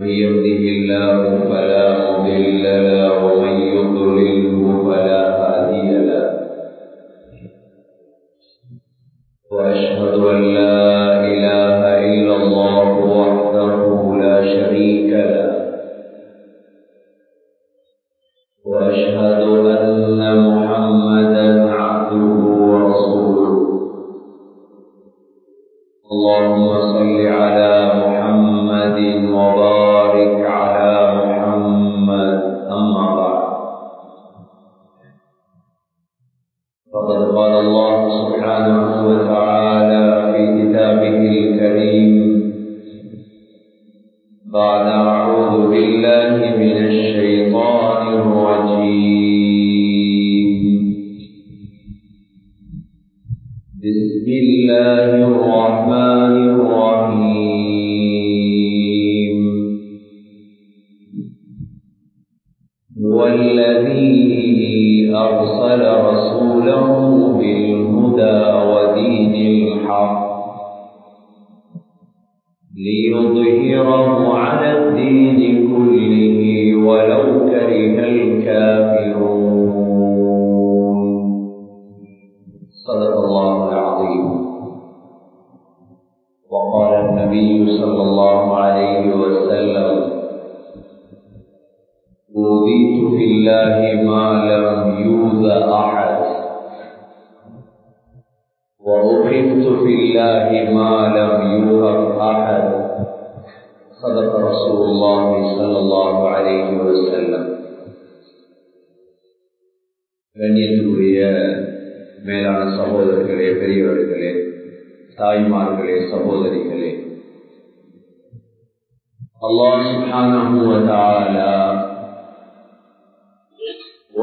من يهده الله فلا مضل له ومن يضلله فلا هادي له. وأشهد أن لا هو الذي أرسل رسوله بالهدى ودين الحق ليظهره على الدين كله ولو كره الكافرون. صدق الله العظيم. وقال النبي صلى الله عليه وسلم أوذيت في الله ما لم يوذ أحد وأخذت في الله ما لم يوهب أحد صدق رسول الله صلى الله عليه وسلم கண்ணியத்துக்குரிய மேலான சகோதரர்களே பெரியவர்களே தாய்மார்களே சகோதரிகளே அல்லாஹ்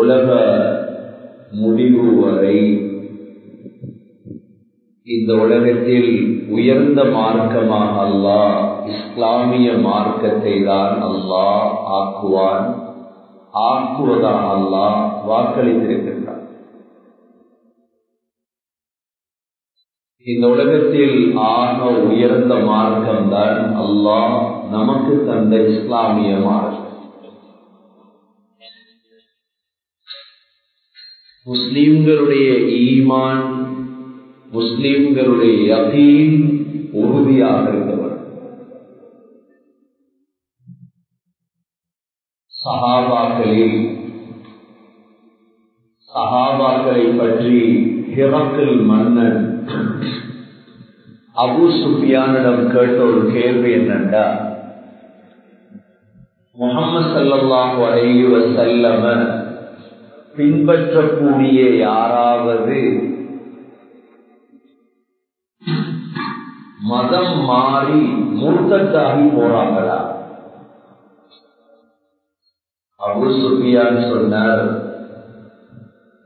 உலக முடிவு வரை இந்த உலகத்தில் உயர்ந்த மார்க்கமாக அல்லாஹ் இஸ்லாமிய மார்க்கத்தை தான் அல்லாஹ் ஆக்குவான் ஆக்குவதாக அல்லாஹ் வாக்களித்திருக்கின்றான். இந்த உலகத்தில் ஆக உயர்ந்த மார்க்கம் தான் அல்லாஹ் நமக்கு தந்த இஸ்லாமிய மார்க்கம். முஸ்லீம்களுடைய ஈமான் முஸ்லீம்களுடைய யகீன் உறுதியாக இருந்தவர். சஹாபாக்களில் சஹாபாக்களை பற்றி ஹிரக்கல் மன்னன் அபு சுஃபியானிடம் கேட்ட ஒரு கேள்வி என்னண்டா முகமது சல்லாஹு அலைஹி வசல்லம பின்பற்றக்கூடிய யாராவது மதம் மாறி மூர்த்தத்தாகி போறாங்களா? அபு சுஃபியான் சொன்னார்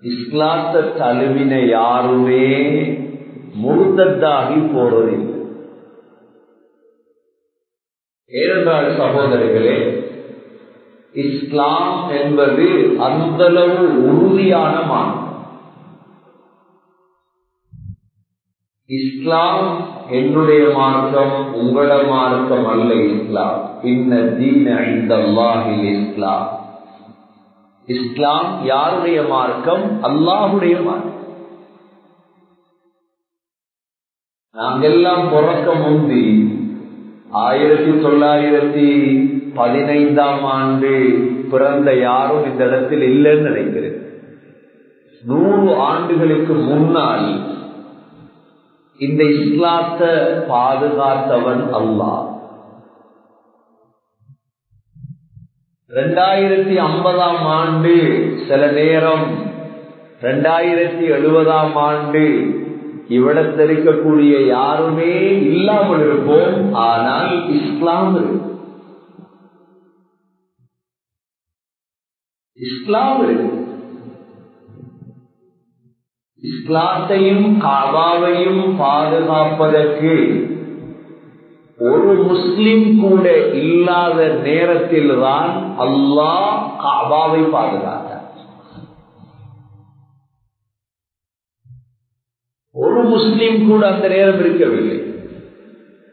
இஸ்லாத்த தழுவின யாருமே முழுத்தத்தாகி போறதில்லை. ஏனென்றால் சகோதரிகளே இஸ்லாம் என்பது அந்தளவு உறுதியான மார்க்கம். இஸ்லாம் என்னுடைய மார்க்கம் உங்கள மார்க்கம் அல்ல இஸ்லாம். இன்ன தீன ஐந்தல்லாஹில் இஸ்லாம். இஸ்லாம் யாருடைய மார்க்கம்? அல்லாஹுடைய மார்க்கம். நாங்கெல்லாம் பிறக்க முந்தி ஆயிரத்தி தொள்ளாயிரத்தி பதினைந்தாம் ஆண்டு பிறந்த யாரும் இந்த இடத்தில் இல்லைன்னு நினைக்கிறேன். நூறு ஆண்டுகளுக்கு முன்னால் இந்த இஸ்லாத்த பாதுகாத்தவன் அல்லாஹ். ரெண்டாயிரத்தி ஐம்பதாம் ஆண்டு சில நேரம் ரெண்டாயிரத்தி எழுபதாம் ஆண்டு இவ்விடத்தில் யாருமே இல்லாமல் இருப்போம். ஆனால் இஸ்லாம் இருக்கு. இஸ்லாம் இருக்கு. இஸ்லாத்தையும் காபாவையும் பாதுகாப்பதற்கு ஒரு முஸ்லிம் கூட இல்லாத நேரத்தில் தான் அல்லாஹ் காபாவை பாதுகாப்பு ஒரு முஸ்லிம் கூட அந்த நேரம் இருக்கவில்லை.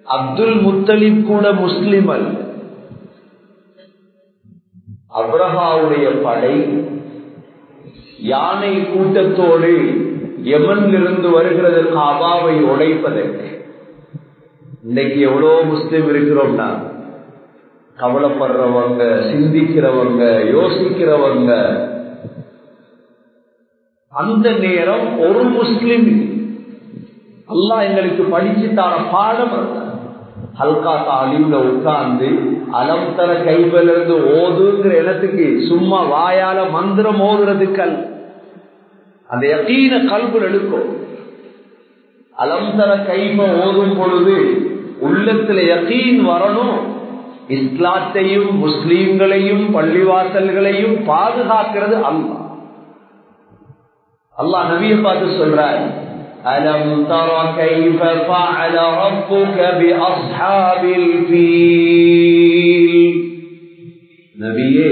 அப்துல் முத்தலிப் கூட முஸ்லிம் அல்ல. அப்ரஹாவுடைய படை யானை கூட்டத்தோடு எமனிலிருந்து வருகிறது காபாவை உடைப்பதற்கு. இன்னைக்கு எவ்வளவு முஸ்லிம் இருக்கிறோம்னா கவலைப்படுறவங்க சிந்திக்கிறவங்க யோசிக்கிறவங்க அந்த நேரம் ஒரு முஸ்லிம் அல்லா எங்களுக்கு படிச்சு தர பாடம் ஹல்கா தாலிம்ல உட்கார்ந்து அலம் தர இருந்து ஓதுங்கிற இடத்துக்கு சும்மா வாயால மந்திரம் ஓதுறதுக்கல். அந்த யக்கீன கல்புல் எடுக்கும் அலம் தர கைப ஓதும் பொழுது உள்ளத்துல யக்கீன் வரணும். இஸ்லாத்தையும் முஸ்லீம்களையும் பள்ளிவாசல்களையும் பாதுகாக்கிறது அல்லா அல்லாஹ் நபியை பார்த்து சொல்றார் ألم تر كيف فعل ربك بأصحاب الفيل நபியே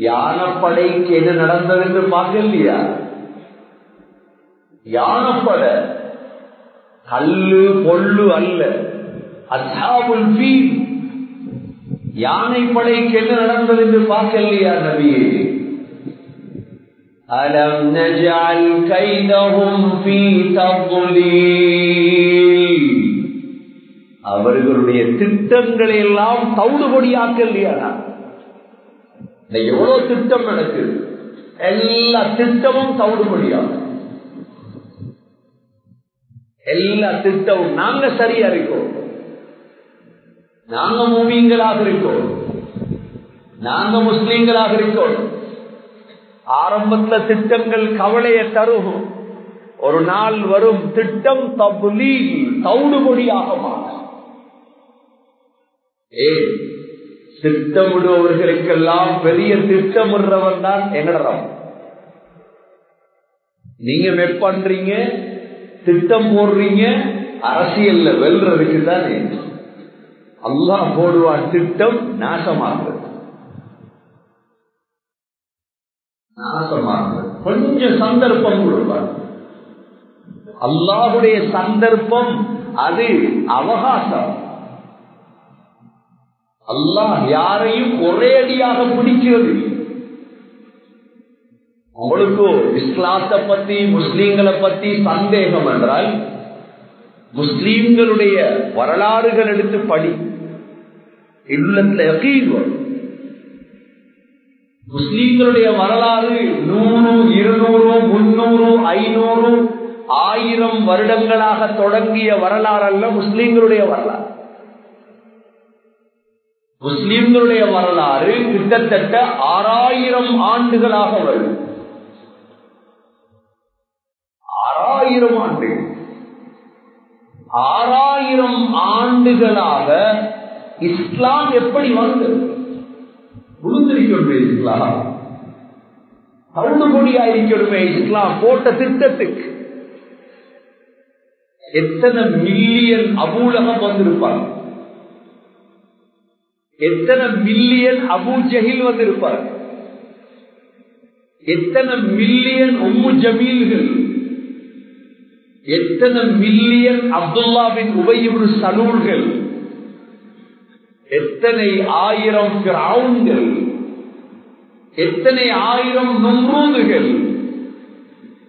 யானப்படைக்கு என்ன நடந்தது என்று பார்க்கலையா யானப்பட கல்லு பொல்லு அல்ல அசாபுல் ஃபீல் யானை படைக்கு என்ன நடந்தது என்று பார்க்கலையா நபியே ألم نجعل كيدهم في تضليل அவர்களுடைய திட்டங்களை எல்லாம் தவிடுபடியாக்கலையா எவ்வளவு திட்டம் நடக்குது எல்லா திட்டமும் தவிடுபடியாகும் எல்லா திட்டமும் நாங்க சரியா இருக்கோம் நாங்க மூவிங்களாக இருக்கோம் நாங்க முஸ்லீம்களாக இருக்கோம் ஆரம்பத்துல திட்டங்கள் கவலையை தரும். ஒரு நாள் வரும் திட்டம் தபுலி தவுடுபொடியாக மாறும். ஏ திட்டமிடுவர்களுக்கெல்லாம் பெரிய திட்டமிடுறவன் தான் எங்கடம் நீங்க மெப்பண்றீங்க திட்டம் போடுறீங்க அரசியல்ல வெல்றதுக்கு தானே அல்லா போடுவான் திட்டம் நாசமாகுது கொஞ்சம் சந்தர்ப்பம் கொடுப்பார் அல்லாஹுடைய சந்தர்ப்பம் அது அவகாசம். அல்லாஹ் யாரையும் ஒரே அடியாக பிடிக்கிறது. உங்களுக்கு இஸ்லாத்தை பத்தி முஸ்லீம்களை பத்தி சந்தேகம் என்றால் முஸ்லீம்களுடைய வரலாறுகள் எடுத்து படி. இல்லத்துல வரும். முஸ்லீம்களுடைய வரலாறு நூறு இருநூறு முன்னூறு ஐநூறு ஆயிரம் வருடங்களாக தொடங்கிய வரலாறு அல்ல முஸ்லீம்களுடைய வரலாறு. முஸ்லீம்களுடைய வரலாறு கிட்டத்தட்ட ஆறாயிரம் ஆண்டுகளாக வரும். ஆறாயிரம் ஆண்டுகள். ஆறாயிரம் ஆண்டுகளாக இஸ்லாம் எப்படி வந்தது? உளுந்திருக்கணுமே இஸ்லாம். தவுடுபொடியாயிருக்கணுமே இஸ்லாம். போட்ட திட்டத்துக்கு எத்தனை மில்லியன் அபூலகம் வந்திருப்பார். எத்தனை மில்லியன் அபு ஜஹில் வந்திருப்பார். எத்தனை மில்லியன் உம்மு ஜமீல்கள். எத்தனை மில்லியன் அப்துல்லாவின் உபயுறு சலூல்கள். எத்தனை ஆயிரம் கிரவுண்ட்கள் எத்தனை ஆயிரம் நும்ரூதுகள்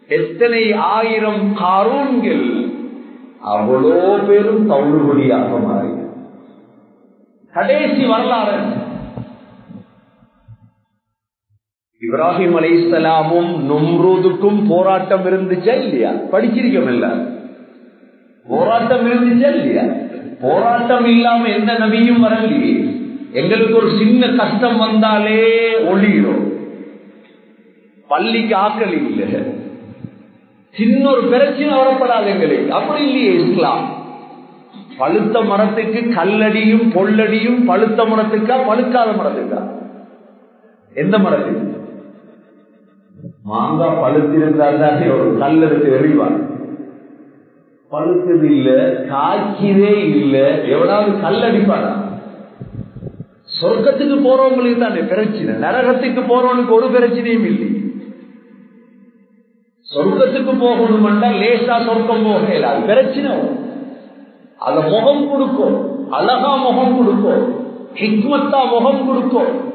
எத்தனை ஆயிரம் காரூன்கள் அவ்வளோ பேரும் தவுடுபடியாக மாறி கடைசி வரலாறு. இப்ராஹிம் அலை இஸ்லாமும் நும்ரூதுக்கும் போராட்டம் இருந்துச்சா இல்லையா? படிச்சிருக்கோம் இல்ல போராட்டம் இருந்துச்சா இல்லையா? போராட்டம் இல்லாம எந்த நபியும் வரலையே. எங்களுக்கு ஒரு சின்ன கஷ்டம் வந்தாலே ஒளியிடும் பள்ளிக்கு ஆக்கல் இல்லை. சின்ன ஒரு பிரச்சனை வரப்படாது எங்களுக்கு அப்படி இல்லையே இஸ்லாம். பழுத்த மரத்துக்கு கல்லடியும் பொல்லடியும் பழுத்த மரத்துக்கா பழுக்காத மரத்துக்கா? எந்த மரத்துக்கு? மாங்காய் பழுத்திருந்தால் தான் ஒரு கல் எடுத்து பழுத்தது இல்ல காய்ச்சதே இல்ல. எவனாவது கல்லடிப்பாரா சொர்க்கத்துக்கு போறவங்களுக்கு தானே பிரச்சனை. நரகத்துக்கு போறவனுக்கு ஒரு பிரச்சனையும் இல்லை. சொர்க்கத்துக்கு போகணும்னா லேசா சொர்க்கம் போக அது பிரச்சனை. அத முகம் கொடுக்கும். அழகா முகம் கொடுக்கும். ஹிக்மத்தா முகம் கொடுக்கும்.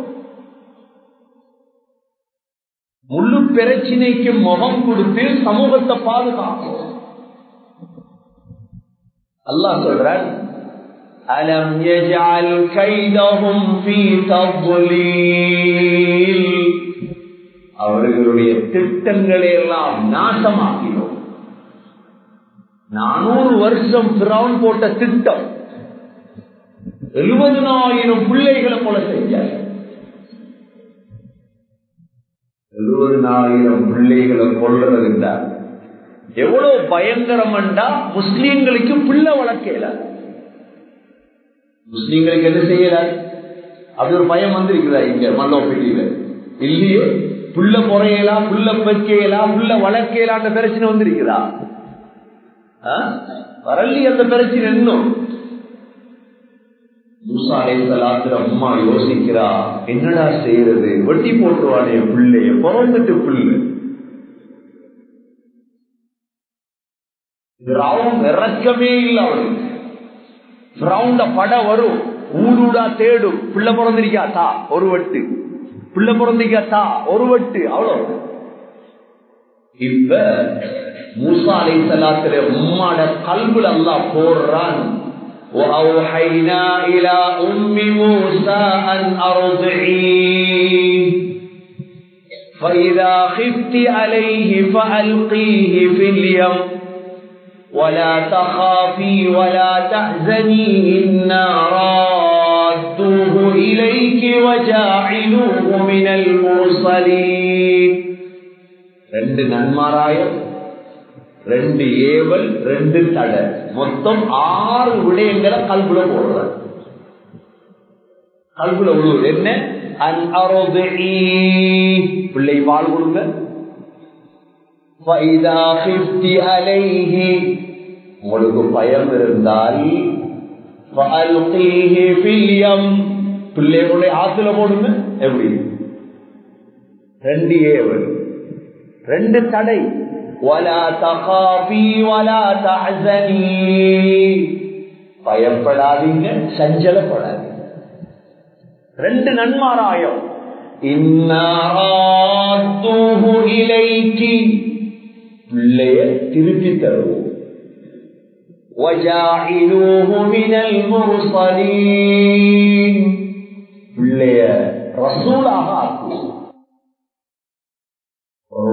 முழு பிரச்சினைக்கு முகம் கொடுத்து சமூகத்தை பாதுகாக்கும். அல்லாஹ் சொல்றான் அலம் யஜ்அல் கைதஹும் ஃபீ தضلீல் அவர்களுடைய திட்டங்களை எல்லாம் நாசமாக்கினோம். நானூறு வருஷம் பிரவுன் போட்ட திட்டம் எழுபதினாயிரம் பிள்ளைகளை போல செஞ்சார். எழுபதினாயிரம் பிள்ளைகளை கொள்றதுண்டார் எவ்வளவு பயங்கரம்டா முஸ்லீம்களுக்கு பிள்ளை வளர்க்கல முஸ்லீம்களுக்கு என்ன செய்யல அப்படி ஒரு பயம் வந்திருக்குதா இங்க மல்லோப்பேட்டியில இல்லையே புள்ள முறையலாம் புள்ள பெற்கலாம் புள்ள வளர்க்கலாம் பிரச்சனை வந்திருக்குதா? வரலி அந்த பிரச்சனை இன்னும். அம்மா யோசிக்கிறா என்னடா செய்யறது? வெட்டி போட்டுவானே பிள்ளைய பிறந்துட்டு பிள்ளை. இறக்கமே இல்லை அவனுக்கு பட வரும் ஊடூடா தேடும் பிள்ளை பிறந்திருக்கா தா ஒரு வட்டு பிள்ளை பிறந்திருக்கா தா ஒரு வட்டு அவ்வளவு இப்ப மூசா அலை சலாத்துல உம்மாட கல்புல அல்லா போடுறான் وأوحينا إلى أم موسى أن أرضعيه فإذا خفت عليه فألقيه في اليم ولا تخافي ولا تحزني إنا رادوه إليك وجاعلوه من المرسلين ரெண்டு நன்மாராயம் ரெண்டு ஏவல் ரெண்டு தடை மொத்தம் ஆறு விடயங்களை கல்புல போடுற கல்புல விடுவது என்ன பிள்ளை பால் கொடுங்க உங்களுக்கு பயம் இருந்தால் பிள்ளைய கொண்டு ஆத்துல போடுங்க எப்படி ரெண்டு ஏவல் ரெண்டு தடை பயப்படாதீங்க சஞ்சலப்படாதீங்க ரெண்டு நன்மாராயம் பிள்ளைய திருப்பி தருவோம் من المرسلين. பிள்ளைய ரசூலாக ஆக்குவோம்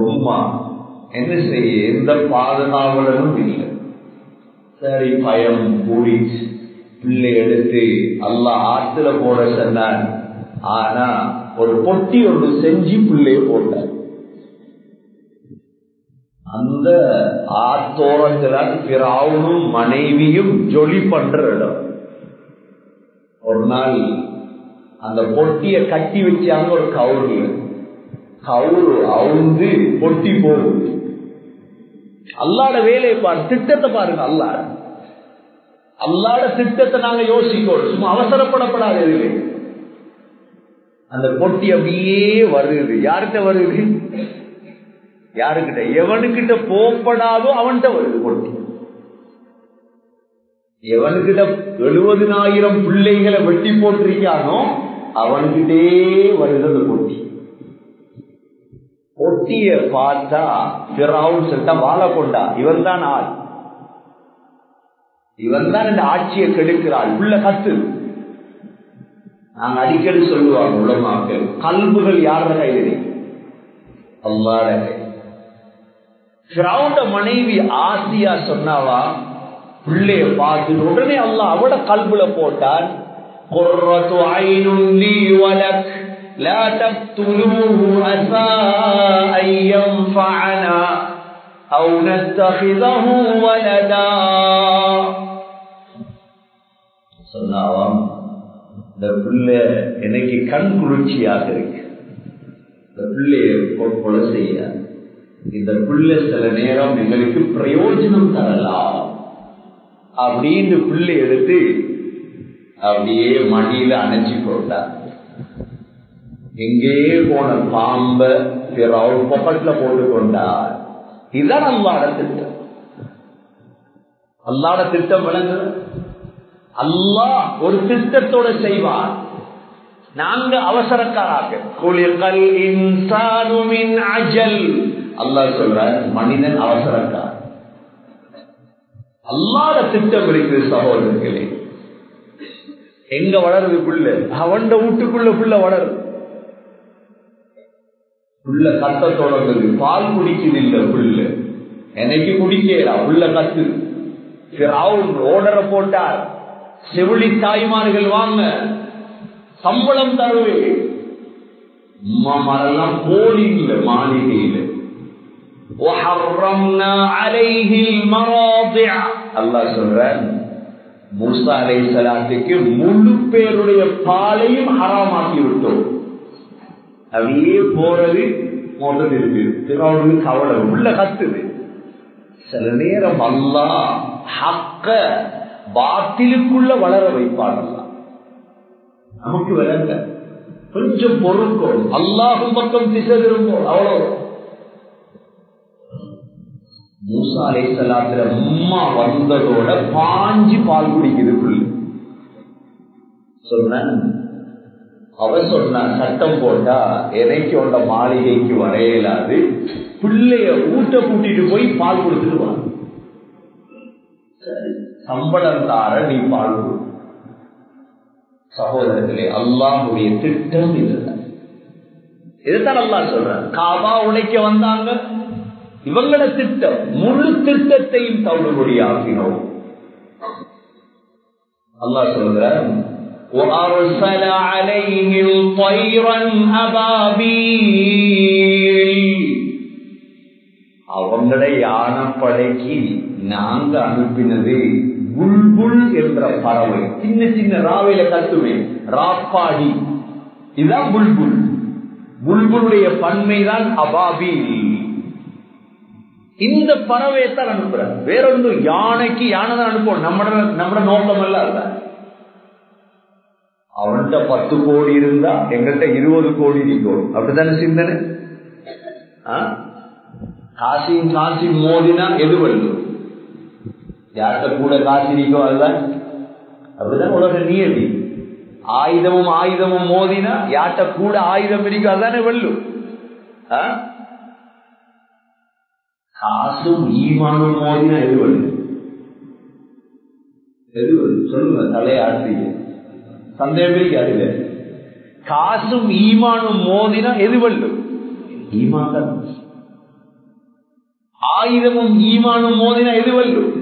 ரொம்ப என்ன செய்ய எந்த பாதுகாவலனும் இல்லை சரி பயம் கூடிச்சு பிள்ளை எடுத்து அல்ல ஆத்துல போட சொன்னான் ஆனா ஒரு பொட்டி ஒன்று செஞ்சு பிள்ளைய போட்டார் அந்த ஆத்தோரத்துல பிறாவனும் மனைவியும் ஜொலி பண்ற இடம். ஒரு நாள் அந்த பொட்டிய கட்டி வச்சாங்க ஒரு கவுரு கவுரு அவுந்து பொட்டி போகும். அல்லாட வேலையை பாரு திட்டத்தை பாருங்க அல்லாட. அல்லாட திட்டத்தை நாங்க யோசிக்கோம் சும்மா அவசரப்படப்படாது அந்த பொட்டி அப்படியே வருது. யார்கிட்ட வருது? யாருக்கிட்ட? எவனுக்கிட்ட போப்படாதோ அவன்கிட்ட வருது கொண்டு எவனுக்கிட்ட எழுபதினாயிரம் பிள்ளைகளை வெட்டி போட்டிருக்கானோ அவன்கிட்டே வருது கொட்டி கொட்டிய பார்த்தா பிறவுன்னு சொல்லிட்டா வாழ கொண்டா. இவன் தான் ஆள். இவன் தான் இந்த ஆட்சியை கெடுக்கிறாள். உள்ள கத்து. நாங்க அடிக்கடி சொல்லுவாங்க உலமாக்கள் கல்புகள் யாரோட கையில் அல்லாட பிறவுண்ட மனைவி ஆசியா சொன்னாவா பிள்ளைய பார்த்து உடனே அல்ல அவட கல்புல போட்டான் குர்ரத்து ஐனுள்ளி வலக் لا تقتلوه عسى أن ينفعنا أو نتخذه ولدا சொன்னாவாம் இந்த பிள்ளை எனக்கு கண் குளிர்ச்சியாக இருக்கு இந்த பிள்ளைய கொலை செய்ய இந்த பிள்ளை சில நேரம் எங்களுக்கு பிரயோஜனம் தரலாம் அப்படின்னு பிள்ளை எடுத்து அப்படியே மடியில அணைச்சு போட்டார். எங்கே போன பாம்ப பொக்கட்ல போட்டு கொண்டார். இதுதான் அல்லாட திட்டம். அல்லாட திட்டம் விளங்கு அல்லாஹ் ஒரு திட்டத்தோட செய்வார். நாங்க அவசரக்காராக. குளிர்கள் இன்சானுமின் அஜல். அல்லாஹ் சொல்ற மனிதன் அவசரக்கார் அல்லாத திட்டம் இருக்குது சகோதரர்களே எங்க வளருது புள்ள? அவன் வீட்டுக்குள்ள புள்ள வளரு புள்ள கத்த தொடங்குது பால் குடிக்குது இல்ல புள்ள. எனக்கு குடிக்கலா உள்ள கத்து. ஓடரை போட்டார். செவிலி தாய்மார்கள் வாங்க சம்பளம் தருவேன் மரம் போலி இல்லை மாளிகை இல்லை அல்லாஹ் சொல்றான் மூசா அலை சலாத்துக்கு முழு பேருடைய பாலையும் ஹராமாக்கி விட்டோம். அப்படியே போறது மோதல் இருக்கு. திருவாரூர் கவலை உள்ள கத்துது. சில நேரம் அல்லா ஹக்க பாத்திலுக்குள்ள வளர வைப்பாடலாம் நமக்கு விளங்க கொஞ்சம் பொருட்கள் அல்லாஹும் பக்கம் திசை திரும்பும் அவ்வளவு மூசா அலை சலாத்துல அம்மா வந்ததோட பாஞ்சு பால் குடிக்குது புள்ளி. சொன்ன அவ சொன்ன சட்டம் போட்டா எனக்கு உண்ட மாளிகைக்கு வரையலாது பிள்ளைய ஊட்ட கூட்டிட்டு போய் பால் கொடுத்துட்டு சம்பளம் தார நீ பால் கொடு. சகோதரர்களே அல்லாஹுடைய திட்டம் இதுதான். இதுதான் அல்லா சொல்ற காபா உடைக்க வந்தாங்க. இவங்கள திட்டம் முழு திட்டத்தையும் தவிடுபடியாக்கினோம் அல்லா சொல்ற وأرسل عليهم طيرا أبابيل அவங்களுடைய யானப்படைக்கு நாங்க அனுப்பினது புல்புல் என்ற பறவை சின்ன சின்ன ராவையில கத்துமே ராப்பாடி இதுதான் புல்புல் புல்புலுடைய பன்மைதான் அபாபில் இந்த பறவையை தான் அனுப்புற வேறொன்று யானைக்கு யானை தான் அனுப்புவோம். நம்ம நம்ம நோக்கம் எல்லாம் அல்ல அவன்கிட்ட பத்து கோடி இருந்தா எங்கள்கிட்ட இருபது கோடி இருக்கும் அப்படித்தானே சிந்தனை? காசியும் காசி மோதினா எது வெல்லும் யார்கிட்ட கூட காசி இருக்கோ அல்ல? அப்படிதான் உலக நியதி ஆயுதமும் ஆயுதமும் மோதினா யார்கிட்ட கூட ஆயுதம் இருக்கோ அதுதானே வெல்லும் காசும் ஈமானும் மோதினா எது எது வெல்லும் சொல்லுங்க தலையாடுறீங்க சந்தேகமே இருக்காது காசும் ஈமானும் மோதினா எது வெல்லும் ஈமான் ஆயுதமும் ஈமானும் மோதினா எது வெல்லும்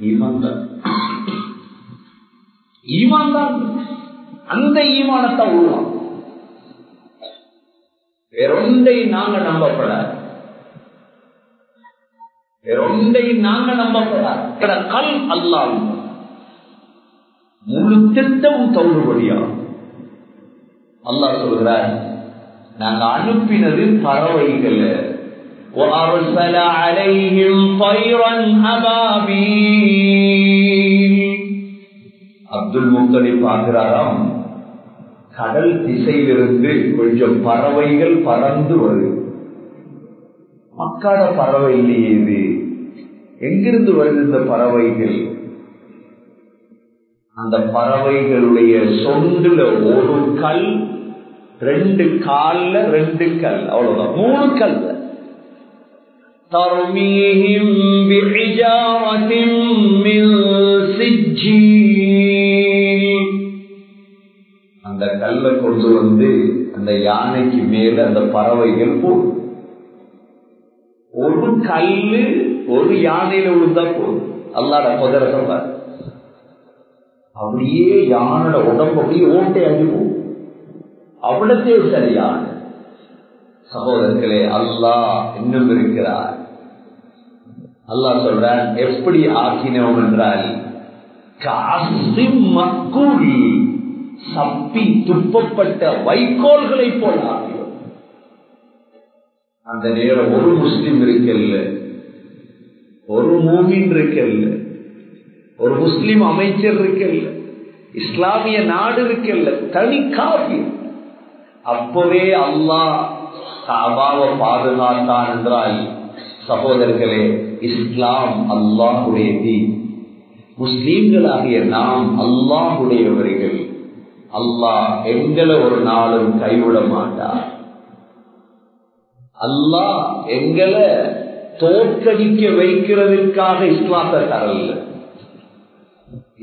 ஈமான் தான். ஈமான் தான். அந்த ஈமானத்தை உருவாம் வேறொன்றை நாங்க நம்பப்பட வேறொன்றை நாங்க நம்பப்பட கல் அல்லாம் முழு திட்டமும் தவறுபடியாகும் அல்லாஹ் சொல்கிறார் நாங்க அனுப்பினது பறவைகள் وأرسل عليهم طيرا أبابيل அப்துல் முத்தலிப் பார்க்கிறாராம் கடல் திசையிலிருந்து கொஞ்சம் பறவைகள் பறந்து வருது மக்காட பறவை இல்லையே இது எங்கிருந்து வருது இந்த பறவைகள் அந்த பறவைகளுடைய சொண்டுல ஒரு கல் ரெண்டு கால்ல ரெண்டு கல் அவ்வளவுதான் மூணு கல் ترميهم بحجارة من سجيل அந்த கல்ல கொண்டு வந்து அந்த யானைக்கு மேல அந்த பறவைகள் போடும் ஒரு கல்லு ஒரு யானையில விழுந்தா போதும். அல்லாட புதர சொல்றார் அப்படியே யானோட உடம்பு அப்படியே ஓட்டையாகி போகும் அவ்வளத்தே சரியான சகோதரர்களே அல்லாஹ் இன்னும் இருக்கிறார். அல்லாஹ் சொல்றான் எப்படி ஆக்கினோம் என்றால் மக்கூல் சப்பி துப்பப்பட்ட வைக்கோல்களை போல ஆகியோம் அந்த நேரம் ஒரு முஸ்லிம் இருக்கல்ல ஒரு மூமின் இருக்கல்ல ஒரு முஸ்லிம் அமைச்சர் இருக்கல்ல இஸ்லாமிய நாடு இருக்கல்ல தனி காவி அப்பவே அல்லாஹ் காபாவை பாதுகாத்தான் என்றால் சகோதரர்களே இஸ்லாம் அல்லாஹுடைய தீ முஸ்லீம்களாகிய நாம் அல்லாஹுடையவர்கள் அல்லாஹ் எங்களை ஒரு நாளும் கைவிட மாட்டார் அல்லாஹ் எங்களை தோற்கடிக்க வைக்கிறதுக்காக இஸ்லாத்தை தரல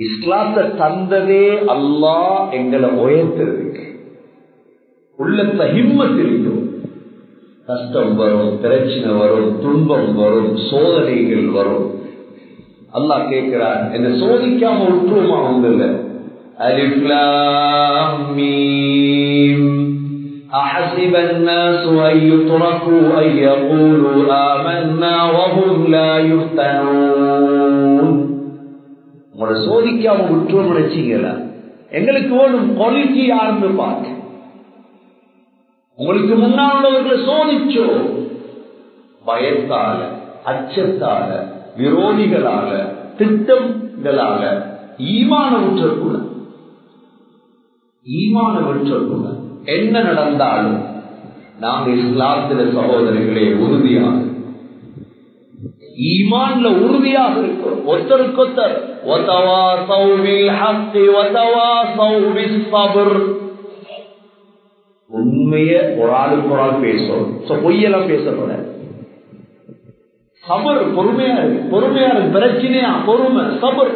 இஸ்லாத்தை தந்ததே அல்லாஹ் எங்களை உயர்த்துறதுக்கு உள்ளத்த ஹிம்மத் இருக்கும். கஷ்டம் வரும் பிரச்சனை வரும் துன்பம் வரும் சோதனைகள் வரும். அல்லாஹ் கேட்கிறார் என்ன சோதிக்காம விட்டுருமா அலிப்லாமீ أحسب الناس أن يتركوا أن يقولوا آمنا وهم لا يفتنون உங்களை சோதிக்காம விட்டுரும் நினைச்சீங்களா எங்களுக்கு வேணும் குவாலிட்டி யாருன்னு பார்க்க உங்களுக்கு முன்னால் உள்ளவர்களை சோதிச்சோ பயத்தால அச்சத்தால விரோதிகளால திட்டங்களால ஈமான விற்றக்கூட ஈமான விற்றக்கூட என்ன நடந்தாலும் நாங்கள் இஸ்லாத்தில சகோதரர்களே உறுதியாக. ஈமான்ல உறுதியாக இருக்கிறோம். ஒருத்தருக்கொத்தர் உண்மைய ஒரு ஆளுக்கு ஒரு ஆள் பேசுறோம். பொய்யெல்லாம் பேசப்பட சபர் பொறுமையா இருக்கு. பொறுமையா இருக்கு. பிரச்சனையா பொறுமை சபர்.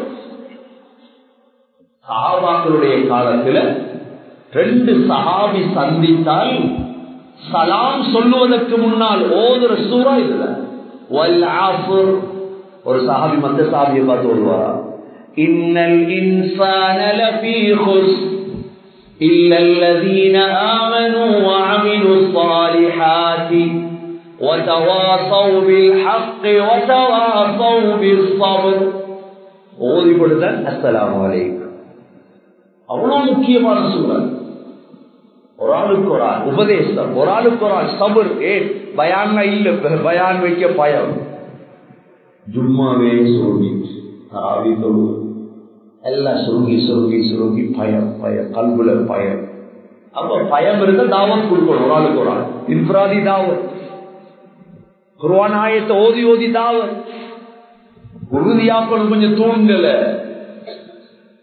சாபாக்களுடைய காலத்துல ரெண்டு சஹாபி சந்தித்தால் சலாம் சொல்லுவதற்கு முன்னால் ஓதுற சூறா இதுல ஒரு சஹாபி மத்த சாபியை பார்த்து வருவாரா இன்னல் இன்சான லஃபீ குஸ் إلا الذين آمنوا وعملوا الصالحات وتواصوا بالحق وتواصوا بالصبر ஓதி கொடுத்த அஸ்ஸலாமு அலைக்கும் அவ்வளவு முக்கியமான சூழல் ஒரு ஆளுக்கு ஒரு ஆள் உபதேசம். ஒரு ஆளுக்கு ஒரு ஆள் சபர் ஏ பயான் இல்ல பயான் வைக்க பயம். ஜும்மாவே சுருங்கி தொழுவது எல்லாம் சுருங்கி சுருங்கி சுருங்கி பயம் பயம் கல்புல பயம். அப்ப பயம் இருந்தா தாவத் கொடுக்கணும் ஒரு ஆளுக்கு ஒரு ஆள் இன்ஃபிராதி தாவத். குருவான் ஆயத்தை ஓதி ஓதி தாவத். உறுதியாக்கணும் கொஞ்சம் தூண்டல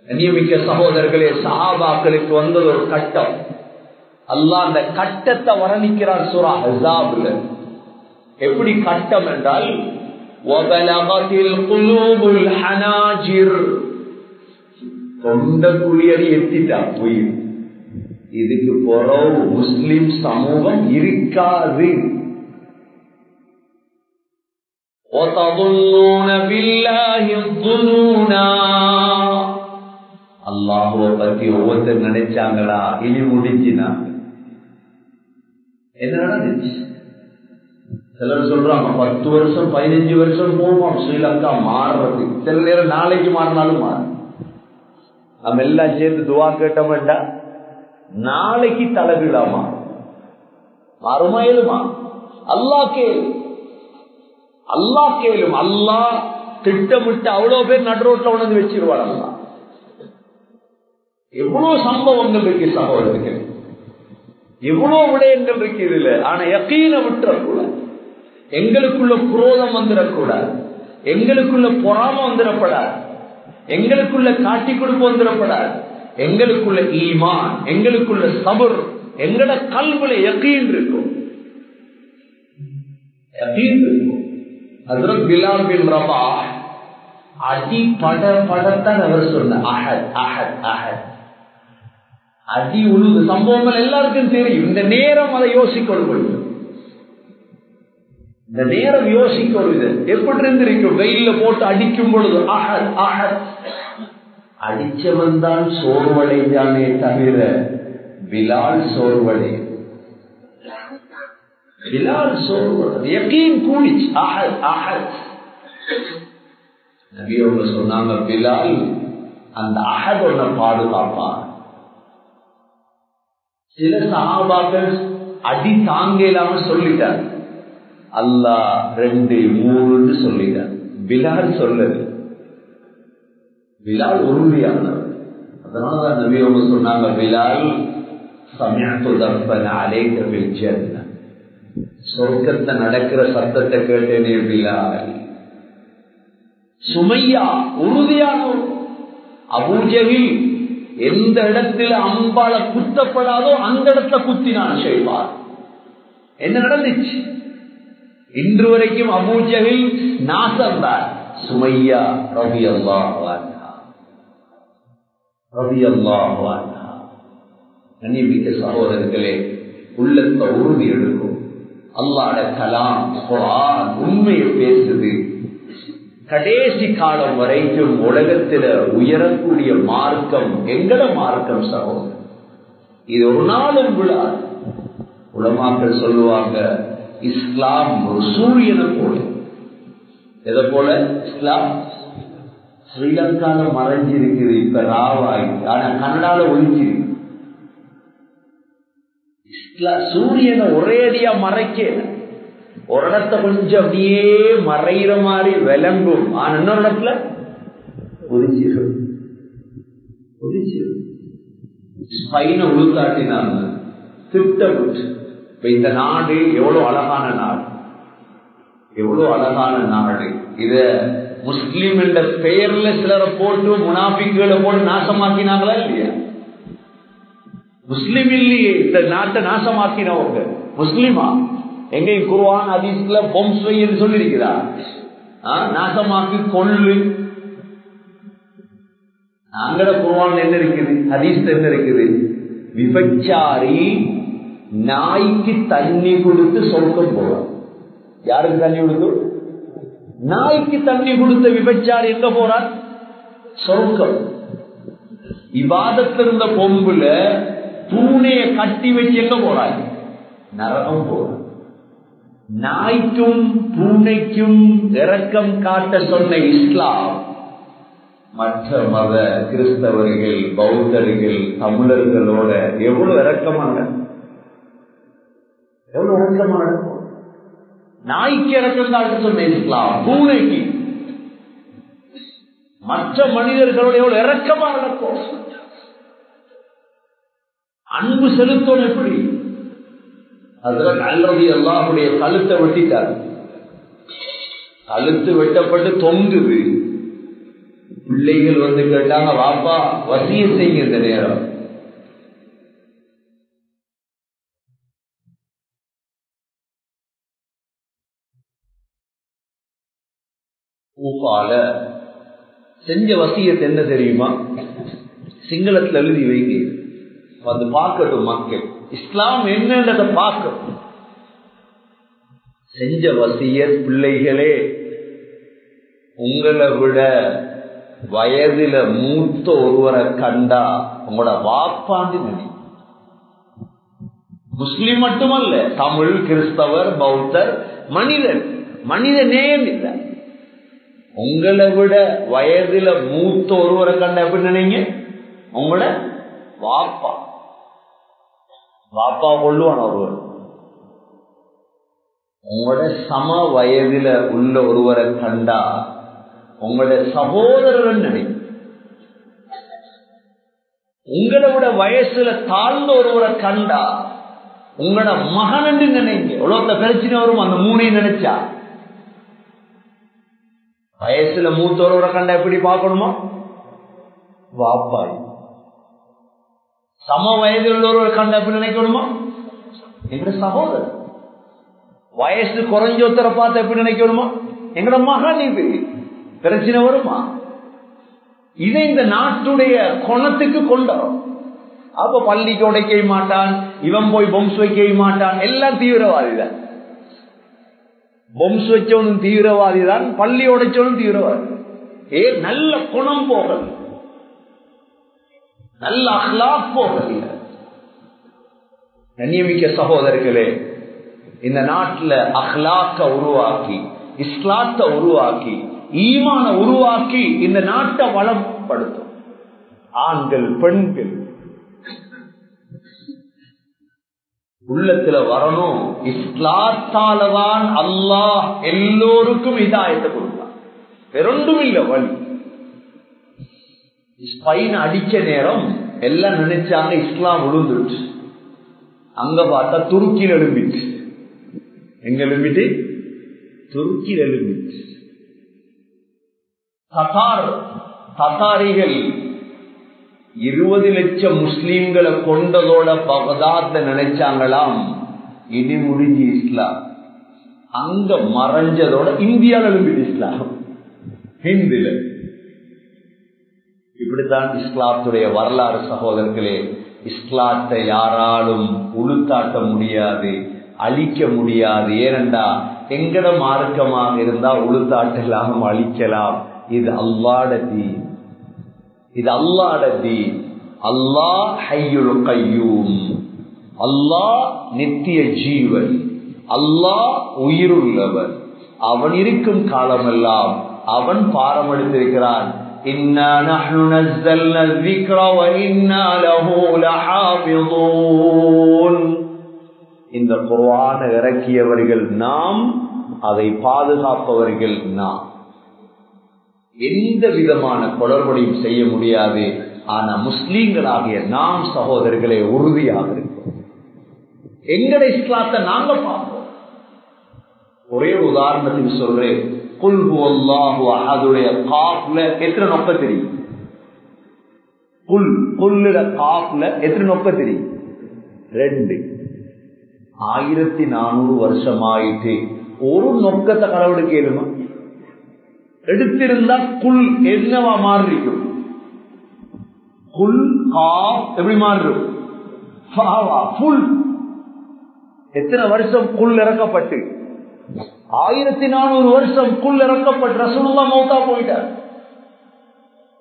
நியமிக்க சகோதரர்களே சஹாபாக்களுக்கு வந்தது ஒரு கட்டம். அல்லாஹ் அந்த கட்டத்தை வர்ணிக்கிறார் சுரா ஹசாப்ல எப்படி கட்டம் என்றால் எத்திட்டான் உயிர். இதுக்கு பிறகு முஸ்லிம் சமூகம் இருக்காது. அல்லாஹுவ பத்தி ஒவ்வொருத்தர் நினைச்சாங்களா? இனி முடிஞ்சினா. என்ன நடந்துச்சு சிலர் சொல்றாங்க பத்து வருஷம் பதினஞ்சு வருஷம் போகும் ஸ்ரீலங்கா மாறுறது. சில நேரம் நாளைக்கு மாறினாலும் மாறும். நம்ம எல்லாம் சேர்ந்து துவா கேட்டோம்டா நாளைக்கு தலைவிடாமா மாறுமா. ஏழுமா அல்லா கேளு அல்லா கேளும் அல்லா திட்டமிட்டு அவ்வளவு பேர் நடுரோட்ல உணர்ந்து வச்சிருவாள் அல்லா எவ்வளவு சம்பவங்கள் இருக்கு. சகோதரர்கள் எவ்வளவு விடயங்கள் இருக்கு இதுல ஆனா யக்கீன விட்டுறக்கூடாது. எங்களுக்குள்ள குரோதம் வந்துடக்கூடாது எங்களுக்குள்ள பொறாம வந்துடப்படாது எங்களுக்குள்ள காட்டி கொடுப்பு வந்துடப்படாது எங்களுக்குள்ள ஈமான் எங்களுக்குள்ள சபர் எங்கட கல்வில யக்கீன் இருக்கும். அடி பட படத்தான் அவர் சொன்ன அஹத் அஹத் அஹத். அடி உழுது சம்பவங்கள் எல்லாருக்கும் தெரியும் இந்த நேரம் அதை யோசிக்கொள்வது. இந்த நேரம் யோசிக்கொள்வது. எப்படி இருந்திருக்கும் வெயில போட்டு அடிக்கும் பொழுது ஆஹர் ஆஹர் அடிச்சவன் தான் சோர்வடைந்தானே தவிர விலால் சோர்வடை விலால் சோர்வடை யக்கீன் கூடிச்சு ஆஹர் அஹத் நபியவங்க சொன்னாங்க பிலால் அந்த அகத் ஒன்ன பாதுகாப்பான். சில சகாபாக்கள் அடி தாங்க இல்லாம சொல்லிட்டார் அல்லா ரெண்டு மூணுன்னு சொல்லிட்டார் பிலால் சொல்லது பிலால் உறுதியானவர். அதனாலதான் நபி அவங்க சொன்னாங்க பிலால் சொர்க்கத்தை நடக்கிற சத்தத்தை கேட்டேனே பிலால். சுமையா உறுதியான அபூஜகில் எந்த இடத்துல அம்பால குத்தப்படாதோ அந்த இடத்துல குத்தினான் செய்வார் என்ன நடந்துச்சு? இன்று வரைக்கும் அபூஜகில் நாசம்தான் சுமையா ரவி அல்லா ரவி அல்லா கண்ணியமிக்க சகோதரர்களே உள்ளத்தை உறுதி எடுக்கும் அல்லாட கலாம் உண்மையை பேசுது. கடைசி காலம் வரைக்கும் உலகத்துல உயரக்கூடிய மார்க்கம் எங்கட மார்க்கம் சகோதரர்? இது ஒரு நாளும் விழா உலமாக்கள் சொல்லுவாங்க இஸ்லாம் ஒரு சூரியனை போல. எதை போல? இஸ்லாம்? ஸ்ரீலங்கால மறைஞ்சிருக்குது இப்ப ராவாய் ஆனா கன்னடால ஒழிஞ்சிருக்கு. சூரியனை ஒரேடியா மறைக்கல. ஒரு இடத்த கொஞ்சம் அப்படியே மறைகிற மாதிரி விளங்கும். ஆனா இன்னொரு இடத்துல ஒதிச்சிடும் ஒதிச்சிடும் ஸ்பைனை உள்காட்டினாங்க திட்டமிட்டு. இப்ப இந்த நாடு எவ்வளவு அழகான நாடு. எவ்வளவு அழகான நாடு. இத முஸ்லீம் என்ற பெயர்ல சிலரை போட்டு முனாபிக்குகளை போட்டு நாசமாக்கினாங்களா இல்லையா? முஸ்லீம் இல்லையே. இந்த நாட்டை நாசமாக்கினவங்க. முஸ்லீமா? எங்கேயும் குருவான் அதிசல பொம்ஸ்வைன்னு சொல்லியிருக்கிறா. நாசமாக்கு கொள்ளு. அங்கட குருவான் என்ன இருக்குது? ஹதீஸ் என்ன இருக்குது? விபச்சாரி நாய்க்கு தண்ணி கொடுத்து சொர்க்கம் போறான். யாருக்கு தண்ணி கொடுத்து? நாய்க்கு தண்ணி கொடுத்த விபச்சாரி எங்க போறான்? சொர்க்கம். இவாதத்திருந்த பொம்புல தூணையை கட்டி வச்சு எங்க போறாங்க? நரகம் போறான். நாய்க்கும் பூனைக்கும் இரக்கம் காட்ட சொன்ன இஸ்லாம். மற்ற மத கிறிஸ்தவர்கள் பௌத்தர்கள் தமிழர்களோட எவ்வளவு இறக்கமான எவ்வளவு இறக்கமான நாய்க்கு இறக்கம் காட்ட சொன்ன இஸ்லாம் பூனைக்கு. மற்ற மனிதர்களோட எவ்வளவு இறக்கமா நடக்கும் அன்பு செலுத்தணும் எப்படி? அதுல நல்லது எல்லாருடைய கழுத்தை வெட்டிட்டார். கழுத்து வெட்டப்பட்டு தொங்குது. பிள்ளைகள் வந்து கேட்டாங்க வாப்பா வசிய செய்யுங்க இந்த நேரம். ஊப்பால செஞ்ச வசியத்தை என்ன தெரியுமா? சிங்களத்துல எழுதி வைங்க. வந்து பார்க்கட்டும் மக்கள். இஸ்லாம் என்னன்றத பார்க்கும். செஞ்ச வசியர் பிள்ளைகளே உங்களை விட வயதுல மூத்த ஒருவரை கண்டா உங்களோட வாப்பாண்டு நினை முஸ்லிம் மட்டுமல்ல தமிழ் கிறிஸ்தவர் பௌத்தர் மனிதன் மனித நேயம் இல்லை. உங்களை விட வயதுல மூத்த ஒருவரை கண்ட எப்படி நினைங்க? உங்களோட வாப்பா. வாப்பா கொள்ளுவான் ஒருவர். உங்களோட சம வயதுல உள்ள ஒருவரை கண்டா உங்களோட சகோதரர் நினை உங்களோட விட வயசுல தாழ்ந்த ஒருவரை கண்டா உங்களோட மகன் என்று நினைங்க. உலகத்துல பிரச்சனை வரும் அந்த மூணையும் நினைச்சா. வயசுல மூத்த ஒருவரை கண்டா எப்படி பார்க்கணுமா? வாப்பாய். சம வயதில் உள்ளவர்கள் கண்ட அப்படின்னு நினைக்கணுமா? எங்க சகோதரர். வயசு குறைஞ்ச ஒருத்தரை பார்த்து எப்படி நினைக்கணுமா? எங்கட மகன் இது. பிரச்சனை வருமா? இதை இந்த நாட்டுடைய குணத்துக்கு கொண்டோம் அப்ப பள்ளிக்கு உடைக்க மாட்டான் இவன் போய் பொம்ஸ் வைக்க மாட்டான். எல்லாம் தீவிரவாதி தான் பொம்ஸ் வச்சவனும் தீவிரவாதி தான் பள்ளி உடைச்சவனும் தீவிரவாதி ஏ நல்ல குணம் போகிறது. நல்ல அஹ்லாக் கண்ணியமிக்க சகோதரர்களே இந்த நாட்டில் அஹ்லாக்க உருவாக்கி இஸ்லாத்தை உருவாக்கி ஈமான உருவாக்கி இந்த நாட்டை வளப்படுத்தும். ஆண்கள் பெண்கள். உள்ளத்துல வரணும் இஸ்லாத்தாலதான் அல்லாஹ் எல்லோருக்கும் இதாயத்தை கொடுத்தான் வேறொன்றும் இல்லை வழி. ஸ்பைன் அடிச்ச நேரம் எல்லாம் நினைச்சாங்க இஸ்லாம் விழுந்துட்டு அங்க பார்த்தா துருக்கியில் எழும்பிட்டு எங்க எழும்பிட்டு? துருக்கியில் எழும்பிட்டு தத்தார் தத்தாரிகள் இருபது லட்சம் முஸ்லீம்களை கொண்டதோட பகதாத்த நினைச்சாங்களாம். இனி முடிஞ்சு இஸ்லாம். அங்க மறைஞ்சதோட இந்தியாவில் எழும்பிட்டு இஸ்லாம். ஹிந்துல. இப்படித்தான் இஸ்லாத்துடைய வரலாறு சகோதரர்களே இஸ்லாத்தை யாராலும் உளுத்தாட்ட முடியாது அழிக்க முடியாது. ஏனென்றா எங்கட மார்க்கமாக இருந்தா உளுத்தாட்டலாம் அழிக்கலாம். இது அல்லாட தீன். இது அல்லாட தீன். அல்லாஹ் ஹையுல் கையூம். அல்லாஹ் நித்திய ஜீவன். அல்லாஹ் உயிருள்ளவன் அவன் இருக்கும் காலமெல்லாம் அவன் பாரமெடுத்திருக்கிறான். إنا نحن نزلنا الذكر وإنا له لحافظون இந்த குர்ஆன இறக்கியவர்கள் நாம் அதை பாதுகாப்பவர்கள் நாம் எந்த விதமான குளறுபடியும் செய்ய முடியாது ஆனா முஸ்லீம்களாகிய நாம் சகோதரர்களே உறுதியாக இருக்கோம் எங்கட இஸ்லாத்தை நாங்க பார்ப்போம் ஒரே உதாரணத்துக்கு சொல்றேன் குல்பு அல்லாஹு அஹதுடைய காஃப்ல எத்தனை நொக்க தெரியும்? குல் குல்லுல காஃப்ல எத்தனை நொக்க தெரியும்? ரெண்டு. ஆயிரத்தி நானூறு வருஷம் ஆயிட்டு ஒரு நொக்கத்தை கடவுள் கேளுமா? எடுத்திருந்தா குல் என்னவா மாறிக்கும் குல் காஃப் எப்படி மாறும் எத்தனை வருஷம் குல் இறக்கப்பட்டு? ஆயிரத்தி நானூறு வருஷம் குள் இறக்கப்பட்டு ரசூலுல்லா மௌத்தா போயிட்டார்.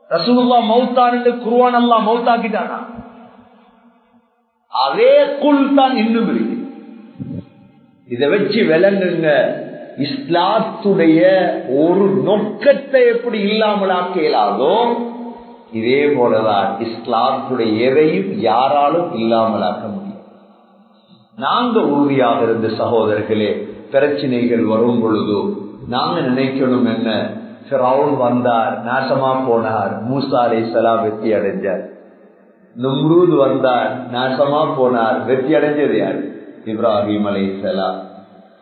ரசூலுல்லா மௌத்தான்னு குருவான் அல்லா மௌத்தாக்கிட்டானா? அதே குள் தான் இன்னும் இருக்கு. இதை வச்சு விளங்குங்க. இஸ்லாத்துடைய ஒரு நோக்கத்தை எப்படி இல்லாமல் ஆக்கலாதோ இதே போலதான் இஸ்லாத்துடைய எதையும் யாராலும் இல்லாமல் ஆக்க முடியும். நாங்க உறுதியாக இருந்த சகோதரர்களே பிரச்சனைகள் வரும் பொழுதோ நாங்க நினைக்கணும் என்ன? வந்தார் நாசமா போனார். மூசா அலை சலாம் வெற்றி அடைஞ்சார். நும்ரூத் வந்தார் நாசமா போனார். வெற்றி அடைஞ்சது யார்? இப்ராஹிம் அலை சலாம்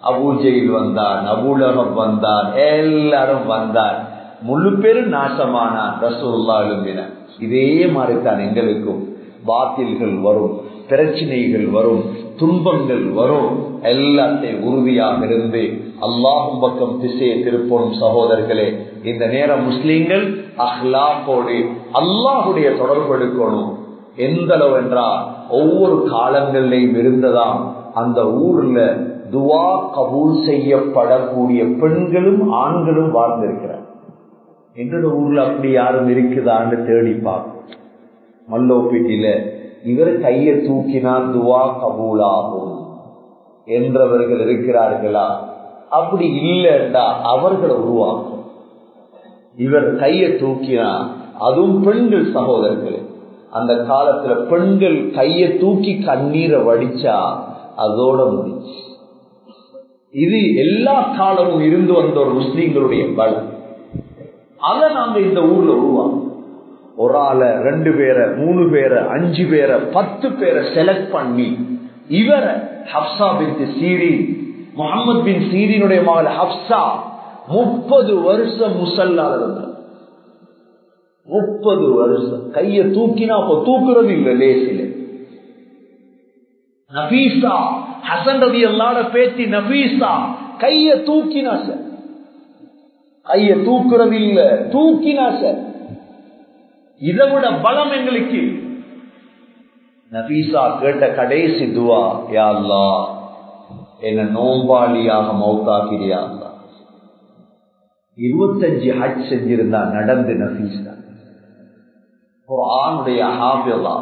அபூஜெயில் வந்தான் அபூலகம் வந்தான் எல்லாரும் வந்தார். முழு பேரும் நாசமானான் ரசூல்லா எழுந்தின இதே மாதிரி தான் எங்களுக்கும். பாத்தில்கள் வரும் பிரச்சனைகள் வரும். துன்பங்கள் வரும் எல்லாத்தையும் உறுதியாக இருந்து அல்லாஹும் பக்கம் திசையை திருப்பணும் சகோதரர்களே. இந்த நேரம் முஸ்லீம்கள் அஹ்லாக்கோடு அல்லாஹுடைய தொடர்பு எடுக்கணும். எந்த அளவு என்றால் ஒவ்வொரு காலங்களிலையும் இருந்ததாம் அந்த ஊர்ல துவா கபூல் செய்யப்படக்கூடிய பெண்களும் ஆண்களும் வாழ்ந்திருக்கிறார். எங்களோட ஊர்ல அப்படி யாரும் இருக்குதான்னு தேடி பார்க்கும் மல்லோப்பீட்டில இவர் கையை தூக்கினால் துவா கபூலாகும் என்றவர்கள் இருக்கிறார்களா? அப்படி இல்லைண்டா அவர்களை உருவாக்கும். இவர் கையை தூக்கினா அதுவும் பெண்கள் சகோதரர்கள் அந்த காலத்துல பெண்கள் கையை தூக்கி கண்ணீரை வடிச்சா அதோட முடிச்சு இது எல்லா காலமும் இருந்து வந்த ஒரு முஸ்லீம்களுடைய பலம். அதை நாங்க இந்த ஊர்ல உருவாக்கும் ஒரு ஆளை ரெண்டு பேரை மூணு பேரை அஞ்சு பேரை பத்து பேரை செலக்ட் பண்ணி இவரை ஹப்சா பின் சீரி முகமது பின் சீரினுடைய மகள் ஹப்சா முப்பது வருஷம் முசல்லால இருந்தார். முப்பது வருஷம். கைய தூக்கினா அப்ப தூக்குறது இல்ல லேசில. நபீசா ஹசன் ரவி எல்லாட பேத்தி நபீசா கைய தூக்கினா சார். கைய தூக்குறது இல்ல தூக்கினா சார். இதை விட பலம் எங்களுக்கு. நபீசா கேட்ட கடைசி துவா யா என்ன நோம்பாளியாக மௌத்தாக்கிறியா இருபத்தஞ்சு ஹஜ் செஞ்சிருந்தா நடந்து நபீசா. ஆணுடைய ஹாபியலா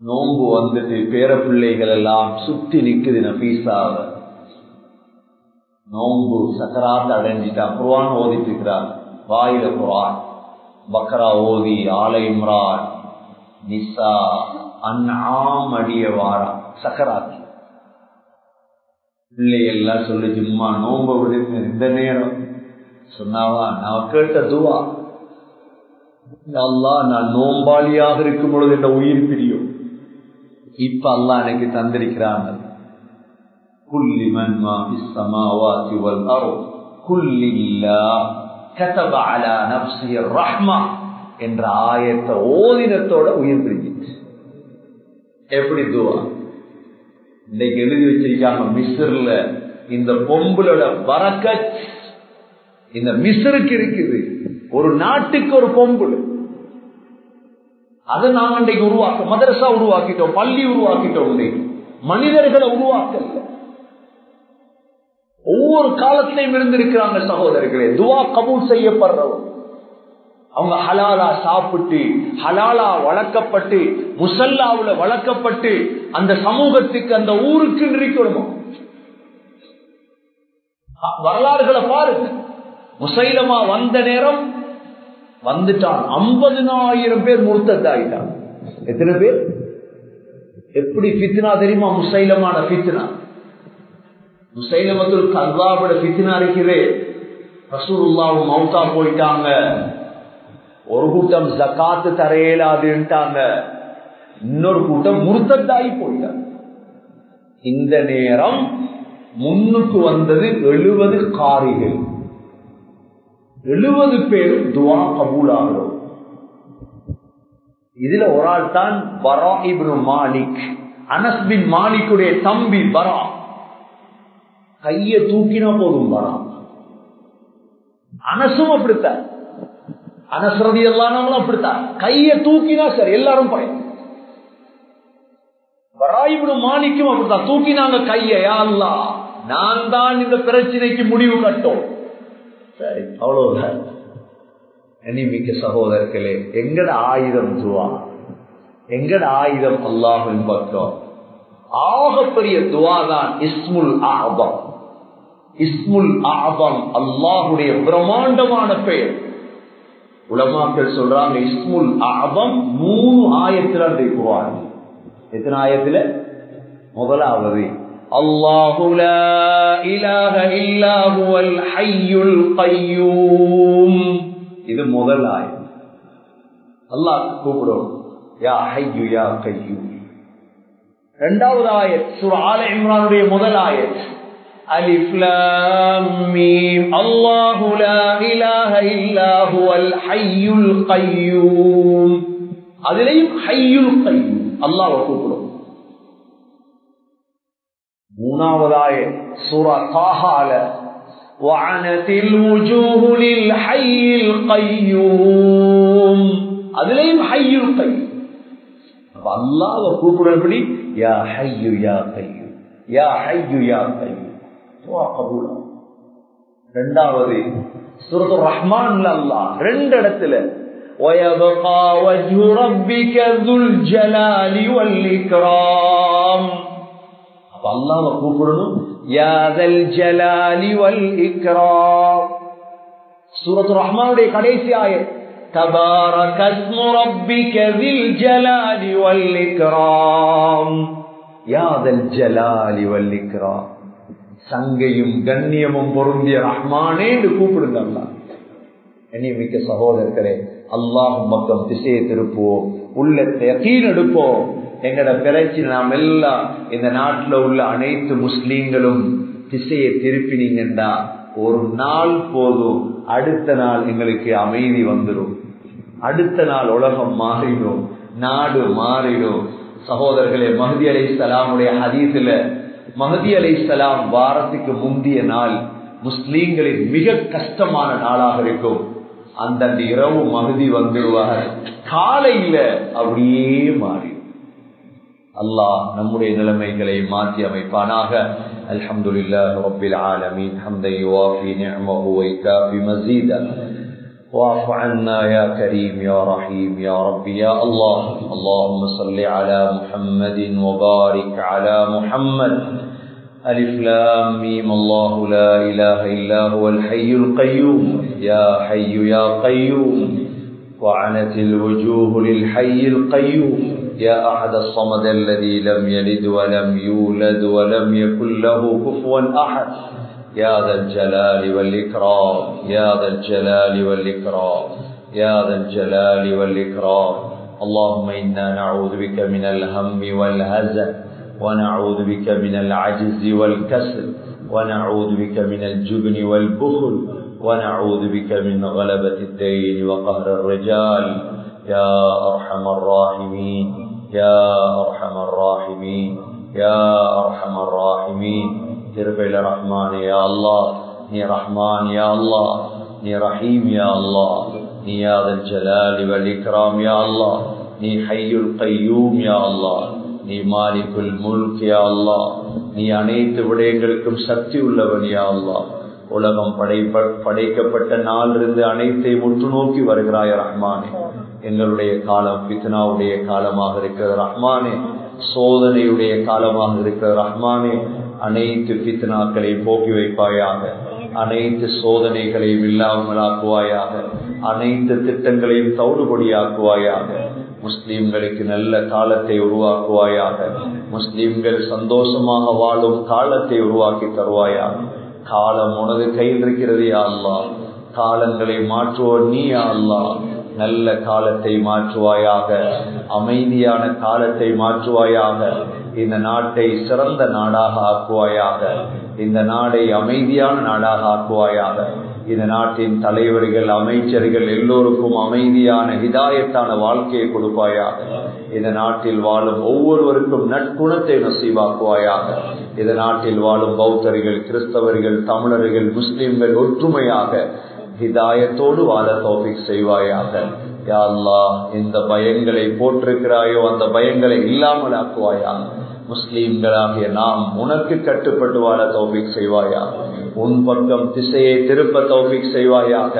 நோம்பு வந்துட்டு பேர பிள்ளைகள் எல்லாம் சுத்தி நிக்குது நபீசாவ. நோம்பு சக்கராத்த அடைஞ்சிட்டா குர்வான் ஓதிட்டு இருக்கிறார் வாயில குர்வான் பக்ரா ஓதி ஆலை இம்ரான் நிசா அன்ஆம் அடிய சக்கராத்தி. பிள்ளைகள்லாம் சொல்லி சும்மா நோம்ப விடுங்க இந்த நேரம். சொன்னாவா? நான் கேட்ட துவா அல்லா நான் நோம்பாளியாக இருக்கும் பொழுது என்ற உயிர் பிரியும். இப்ப அல்லா எனக்கு தந்திருக்கிறான். குல்லி மன்மா குல்லில்லா கதப அலா நஃப்ஸிஹி ரஹ்மா என்ற ஆயத்தை ஓதினத்தோட உயிர் பிரிஞ்சிச்சு. எப்படி துவா? இன்னைக்கு எழுதி வச்சிருக்காங்க மிஸ்ரில். இந்த பொம்புலோட வரக்க இந்த மிஸ்ருக்கு இருக்குது. ஒரு நாட்டுக்கு ஒரு பொம்புல அதை நாங்க இன்றைக்கு உருவாக்க மதரசா உருவாக்கிட்டோம் பள்ளி உருவாக்கிட்டோம் மனிதர்களை உருவாக்கல. ஒவ்வொரு காலத்திலையும் இருந்திருக்கிறாங்க சகோதரர்களே. துவா கபூல் செய்யப்படுறவங்க அவங்க ஹலாலா சாப்பிட்டு ஹலாலா வளர்க்கப்பட்டு முசல்லாவுல வளர்க்கப்பட்டு அந்த சமூகத்துக்கு அந்த ஊருக்கு இருக்கணுமா வரலாறுகளை பாருங்க முசைலமா வந்த நேரம் வந்துட்டான். ஐம்பதினாயிரம் பேர் முர்த்தத்தாயிட்டான் எத்தனை பேர்? எப்படி பித்னா தெரியுமா? முசைலமான பித்னா முசைலமத்துல் கல்வாபட பித்னா இருக்கிறே ரசூலுல்லாவும் மவுத்தா போயிட்டாங்க. ஒரு கூட்டம் ஜக்காத்து தரையலாதுன்ட்டாங்க இன்னொரு கூட்டம் முருத்தத்தாகி போயிட்டாங்க. இந்த நேரம் முன்னுக்கு வந்தது எழுபது காரிகள். எழுபது பேர் துவா கபூலாகிறோம் இதுல ஒரு ஆள் தான் பரா இப்னு மாலிக். அனஸ்பின் மாலிக்குடைய தம்பி பரா. கைய தூக்கினா போதும் பரா அனசும் அப்படித்தான். அனசரதி எல்லாம் அப்படித்தான். கைய தூக்கினா சரி எல்லாரும் பயம். வராயிபுடு மாணிக்கும் அப்படித்தான். தூக்கினாங்க கைய யாழ்லா நான் தான் இந்த பிரச்சனைக்கு முடிவு கட்டோம். சரி அவ்வளவுதான். மிக்க சகோதரர்களே எங்கட ஆயுதம் துவா? எங்கட ஆயுதம் அல்லாஹின் பக்கம்? ஆகப்பெரிய துவா தான் இஸ்முல் ஆபம் இஸ்முல் ஆபம் அல்லாஹுடைய பிரம்மாண்டமான பெயர். உலமாக்கள் சொல்றாங்க இஸ்முல் ஆபம் மூணு ஆயத்துல இருக்குவாங்க எத்தனை ஆயத்துல? முதலாவது அல்லாஹு லா இல்லாஹுவல் இல்லா ஹுவல் இது முதல் ஆயம். அல்லாஹ் கூப்பிடும் யா ஹய்யு யா கையூம். இரண்டாவது ஆயத் சூரா ஆல இம்ரானுடைய முதல் ஆயத். அலிஃப் லாம் மீம் அல்லாஹு லா இலாஹ இல்லா ஹுவல் ஹய்யுல் கய்யூம் அதிலேயும் ஹய்யுல் கய்யூம் அல்லாஹ் கூப்பிடும் மூணாவதாய சூரா தாஹால وعنت الوجوه للحي القيوم அதுலயும் ஹய்யுல் கையூம் அப்ப அல்லாஹ் கூப்பிடுறபடி யா ஹய்யு யா கையூம் யா ஹய்யு யா கையூம் துஆ கபூலா இரண்டாவது சூரத்து ரஹ்மான்ல அல்லாஹ் ரெண்டு இடத்துல ويبقى وجه ربك ذو الجلال والإكرام அப்ப அல்லாஹ்வை கூப்பிடணும் யா தல் ஜலாலி வல் இக்ராம் சூரத்து ரஹ்மானுடைய கடைசி ஆயத் تبارك اسم ربك ذي الجلال والإكرام يا ذا الجلال والإكرام சங்கையும் கண்ணியமும் பொருந்திய ரஹ்மானே என்று கூப்பிடுங்க அல்லா மிக்க சகோதரர்களே அல்லாஹும் பக்கம் திசையை திருப்புவோம் உள்ளத்தை கீழ் எடுப்போம். எங்கட பிறச்சி நாம் எல்லாம் இந்த நாட்டில் உள்ள அனைத்து முஸ்லீம்களும் திசையை திருப்பினீங்கன்னா ஒரு நாள் போதும் அடுத்த நாள் எங்களுக்கு அமைதி வந்துடும் அடுத்த நாள் உலகம் மாறிடும் நாடு மாறிடும். சகோதரர்களே மஹதி அலி சலாமுடைய ஹதீஸில் மஹதி அலை சலாம் வாரத்துக்கு முந்திய நாள் முஸ்லீம்களின் மிக கஷ்டமான நாளாக இருக்கும் அந்த இரவு மகுதி வந்துடுவார் காலையில அப்படியே மாறி அல்லாஹ் நம்முடைய நிலைமைகளை மாற்றி அமைப்பானாக الحمد لله رب العالمين حمدا يوافي نعمه ويكافي مزيدا واعف عنا يا كريم يا رحيم يا رب يا الله. اللهم صل على محمد وبارك على محمد. ألف لام ميم. الله لا إله إلا هو الحي القيوم. يا حي يا قيوم. وعنت الوجوه للحي القيوم. يا أحد الصمد الذي لم يلد ولم يولد ولم يكن له كفوا أحد. يا ذا الجلال والإكرام يا ذا الجلال والإكرام يا ذا الجلال والإكرام. اللهم إنا نعوذ بك من الهم والهزل ونعوذ بك من العجز والكسل ونعوذ بك من الجبن والبخل ونعوذ بك من غلبة الدين وقهر الرجال. يا أرحم الراحمين يا أرحم الراحمين يا أرحم الراحمين. திருபையில ரஹ்மான் யா அல்லா நீ ரஹ்மான் யா அல்லா நீ ரஹீம் யா அல்லா நீ யாதல் ஜலாலி வல் இக்ராம் யா அல்லா நீ ஹையுல் கையூம் யா அல்லா நீ மாலிகுல் முல்க் யா அல்லா நீ அனைத்து விடயங்களுக்கும் சக்தி உள்ளவன் யா அல்லா உலகம் படைப்ப படைக்கப்பட்ட நாளிலிருந்து அனைத்தை முற்று நோக்கி வருகிறாய் ரஹ்மானே எங்களுடைய காலம் பித்னாவுடைய காலமாக இருக்கிறது ரஹ்மானே சோதனையுடைய காலமாக இருக்கிறது ரஹ்மானே அனைத்து பித்னாக்களை போக்கி வைப்பாயாக. அனைத்து சோதனைகளையும் இல்லாமலாக்குவாயாக. அனைத்து திட்டங்களையும் தௌடுபடியாக்குவாயாக முஸ்லிம்களுக்கு நல்ல காலத்தை உருவாக்குவாயாக. முஸ்லிம்கள் சந்தோஷமாக வாழும் காலத்தை உருவாக்கி தருவாயாக. காலம் உனது கையில் இருக்கிறது அல்லா காலங்களை மாற்றுவோர் நீ அல்லா நல்ல காலத்தை மாற்றுவாயாக. அமைதியான காலத்தை மாற்றுவாயாக. இந்த நாட்டை சிறந்த நாடாக ஆக்குவாயாக இந்த நாடை அமைதியான நாடாக ஆக்குவாயாக இந்த நாட்டின் தலைவர்கள் அமைச்சர்கள் எல்லோருக்கும் அமைதியான ஹிதாயத்தான வாழ்க்கையை கொடுப்பாயாக இந்த நாட்டில் வாழும் ஒவ்வொருவருக்கும் நட்புணத்தை நசீவாக்குவாயாக இந்த நாட்டில் வாழும் பௌத்தர்கள் கிறிஸ்தவர்கள் தமிழர்கள் முஸ்லிம்கள் ஒற்றுமையாக ஹிதாயத்தோடு வாழ தோபிக் செய்வாயாக. யா இந்த பயங்களை போட்டிருக்கிறாயோ அந்த பயங்களை இல்லாமல் ஆக்குவாயாக முஸ்லீம்களாகிய நாம் உனக்கு கட்டுப்பட்டு வாழ தௌபிக் செய்வாயா உன் பக்கம் திசையை திருப்ப தௌபிக் செய்வாயாக.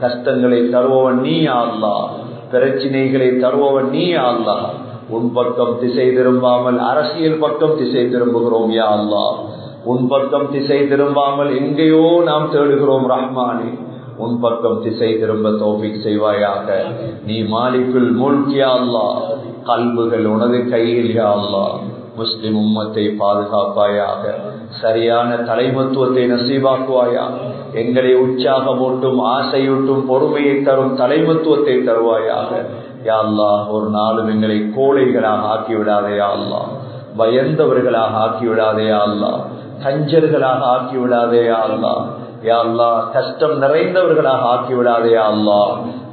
கஷ்டங்களை தருபவன் நீ அல்லா பிரச்சினைகளை தருபவன் நீ அல்லா உன் பக்கம் திசை திரும்பாமல் அரசியல் பக்கம் திசை திரும்புகிறோம் யா அல்லா உன் பக்கம் திசை திரும்பாமல் எங்கேயோ நாம் தேடுகிறோம் ரஹ்மானே. உன் பக்கம் திசை திரும்ப தோபிக் செய்வாயாக. நீ மாலிக்குள் மூழ்கியா அல்லா கல்புகள் உனது கையில் யா அல்லா முஸ்லிம் உம்மத்தை பாதுகாப்பாயாக சரியான தலைமத்துவத்தை நசீவாக்குவாயா எங்களை உற்சாகமூட்டும் ஆசையூட்டும் பொறுமையை தரும் தலைமத்துவத்தை தருவாயாக. யா அல்லா ஒரு நாளும் எங்களை கோழைகளாக ஆக்கிவிடாதே அல்லா பயந்தவர்களாக ஆக்கிவிடாதே அல்லா கஞ்சர்களாக ஆக்கிவிடாதையா அல்லா யா அல்லா கஷ்டம் நிறைந்தவர்களாக ஆக்கிவிடாதையா அல்லா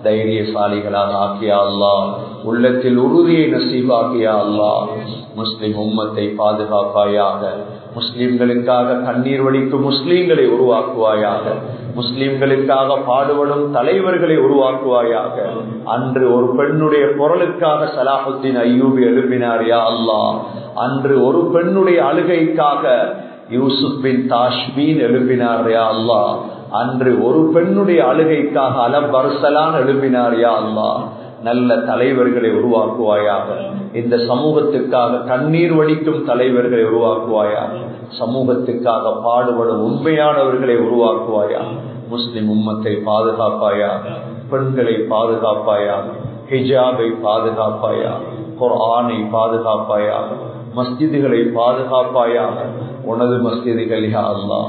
தைரியசாலிகளாக ஆக்கியா அல்லா உள்ளத்தில் உறுதியை நசீவாக்கியா அல்லா முஸ்லிம் உம்மத்தை பாதுகாப்பாயாக முஸ்லிம்களுக்காக கண்ணீர் வடிக்கும் முஸ்லீம்களை உருவாக்குவாயாக முஸ்லிம்களுக்காக பாடுபடும் தலைவர்களை உருவாக்குவாயாக. அன்று ஒரு பெண்ணுடைய குரலுக்காக சலாஹுத்தீன் ஐயூபி எழுப்பினார் யா அல்லா அன்று ஒரு பெண்ணுடைய அழுகைக்காக யூசுப் பின் தாஷ்பீன் எழுப்பினார் யா அல்லா அன்று ஒரு பெண்ணுடைய அழுகைக்காக அலவரசலான் எழுப்பினார் யா அல்லா நல்ல தலைவர்களை உருவாக்குவாயாக. இந்த சமூகத்துக்காக கண்ணீர் வடிக்கும் தலைவர்களை உருவாக்குவாயா சமூகத்துக்காக பாடுபடும் உண்மையானவர்களை உருவாக்குவாயா முஸ்லிம் உம்மத்தை பாதுகாப்பாயா பெண்களை பாதுகாப்பாயா ஹிஜாபை பாதுகாப்பாயா குர்ஆனை பாதுகாப்பாயா மஸ்ஜிதுகளை பாதுகாப்பாயாக. உனது மஸ்திதிகள் யா அல்லா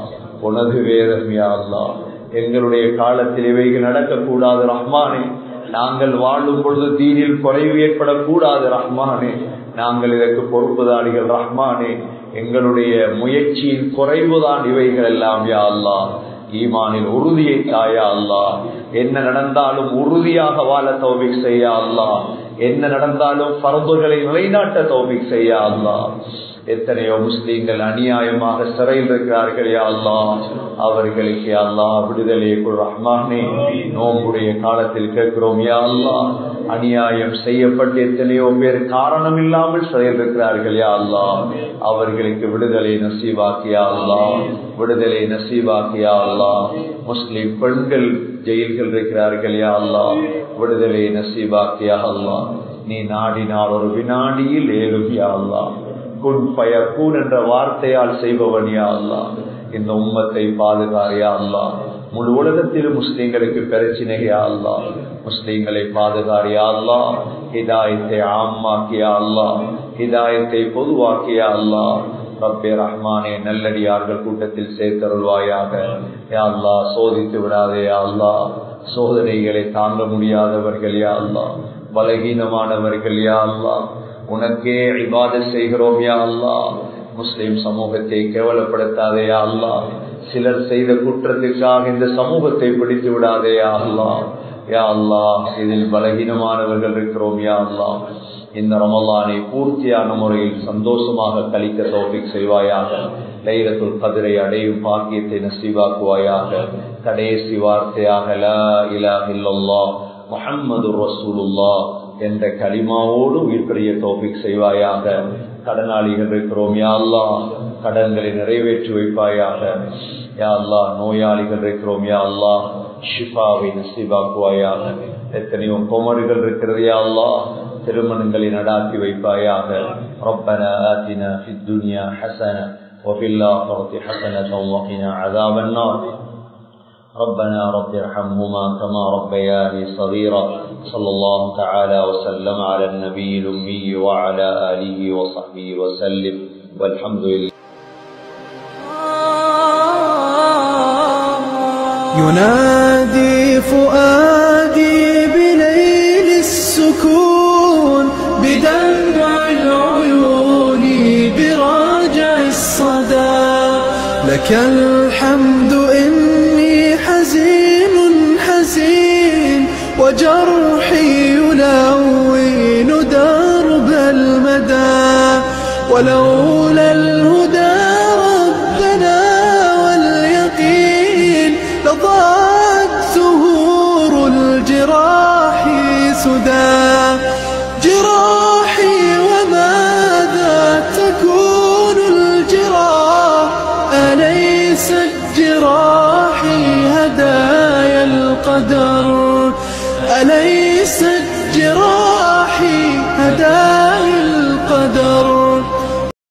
உனது வேதம் யா அல்லா எங்களுடைய காலத்தில் இவைகள் நடக்கக்கூடாது ரஹ்மானே. நாங்கள் வாழும் பொழுது தீனில் குறைவு ஏற்படக்கூடாது ரஹ்மானே. நாங்கள் இதற்கு பொறுப்புதாரிகள் ரஹ்மானே. எங்களுடைய முயற்சியின் குறைவுதான் இவைகள் எல்லாம் யா அல்லா ஈமானின் உறுதியை தாயா அல்லா என்ன நடந்தாலும் உறுதியாக வாழ தௌபிக் செய்யா அல்லா என்ன நடந்தாலும் பரம்புகளை நிலைநாட்ட தௌபிக் செய்யா அல்லா எத்தனையோ முஸ்லீம்கள் அநியாயமாக சிறையில் இருக்கிறார்கள் யா அல்லா அவர்களுக்கு அல்லா விடுதலை ரஹ்மானே. நோம்புடைய காலத்தில் கேட்கிறோம் யா அல்லா அநியாயம் செய்யப்பட்டு எத்தனையோ பேர் காரணம் இல்லாமல் சிறையில் இருக்கிறார்கள் யா அல்லா அவர்களுக்கு விடுதலை நசீவாக்கியா அல்லா விடுதலை நசீவாக்கியா அல்லா முஸ்லிம் பெண்கள் ஜெயில்கள் இருக்கிறார்கள் யா அல்லா விடுதலை நசீவாக்கியா அல்லா நீ நாடினால் ஒரு வினாடியில் ஏழும் யா அல்லா குன் பயக்கூன் என்ற வார்த்தையால் செய்பவன் யா அல்லா இந்த உம்மத்தை பாதுகாரியா அல்லா முழு உலகத்திலும் முஸ்லீம்களுக்கு பிரச்சனையா அல்லா முஸ்லீம்களை பாதுகாரியா அல்லா ஹிதாயத்தை ஆமாக்கியா அல்லா ஹிதாயத்தை பொதுவாக்கியா அல்லா ரப்பே ரஹ்மானே நல்லடியார்கள் கூட்டத்தில் சேர்த்தருள்வாயாக. யா அல்லா சோதித்து விடாதே யா அல்லா சோதனைகளை தாங்க முடியாதவர்கள் யா அல்லா பலகீனமானவர்கள் யா அல்லா உனக்கே இபாத செய்கிறோம் யா அல்லா முஸ்லிம் சமூகத்தை கேவலப்படுத்தாதே யா அல்லா சிலர் செய்த குற்றத்திற்காக இந்த சமூகத்தை பிடித்து விடாதே யா அல்லா யா அல்லா இதில் பலகீனமானவர்கள் இருக்கிறோம் யா அல்லா இந்த ரமலானை பூர்த்தியான முறையில் சந்தோஷமாக கழிக்க தோப்பிக் செய்வாயாக. லைலத்துல் கதிரை அடையும் பாக்கியத்தை நசீவாக்குவாயாக. கடைசி வார்த்தையாக லா இலாஹ இல்லல்லாஹ் முஹம்மது ரசூலுல்லா என்ற கலிமாவோடு உயிர்பெரிய தோப்பிக் செய்வாயாக கடனாளிகள் இருக்கிறோம் யா அல்லா கடன்களை நிறைவேற்றி வைப்பாயாக யா அல்லா நோயாளிகள் இருக்கிறோம் யா அல்லா ஷிஃபாவை நசீவாக்குவாயாக எத்தனையோ குமரிகள் இருக்கிறது யா அல்லா திருமணங்களை நடாக்கி வைப்பாயாக ربنا آتنا في الدنيا حسنة وفي الآخرة حسنة وقنا عذاب النار ربنا رب ارحمهما كما ربياني صغيرا صلى الله تعالى وسلم على النبي الأمي وعلى آله وصحبه وسلم والحمد لله. ينادي فؤادي بليل السكون بدمع العيون براجع الصدى. لك